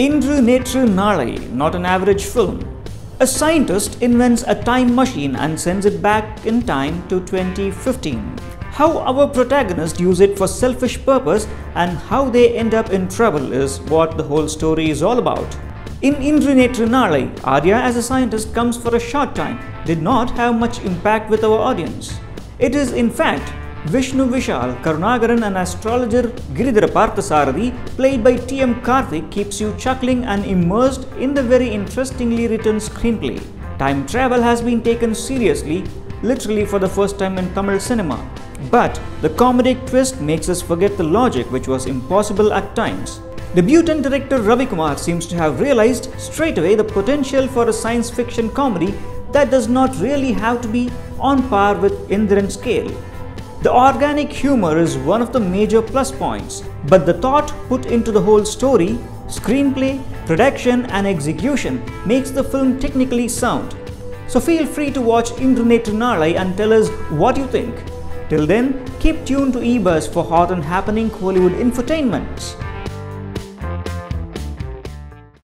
Indru Netru Naalai, not an average film. A scientist invents a time machine and sends it back in time to 2015. How our protagonist use it for selfish purpose and how they end up in trouble is what the whole story is all about. In Indru Netru Naalai, Arya as a scientist comes for a short time, did not have much impact with our audience. It is in fact Vishnu Vishal, Karunagaran and astrologer Giridhara Parthasarathy, played by T.M. Karthik, keeps you chuckling and immersed in the very interestingly written screenplay. Time travel has been taken seriously, literally for the first time in Tamil cinema. But the comedic twist makes us forget the logic which was impossible at times. Debutant director Ravi Kumar seems to have realized straight away the potential for a science fiction comedy that does not really have to be on par with Endhiran scale. The organic humor is one of the major plus points, but the thought put into the whole story, screenplay, production, and execution makes the film technically sound. So feel free to watch Indru Netru Naalai and tell us what you think. Till then, keep tuned to eBuzz for hot and happening Kollywood infotainments.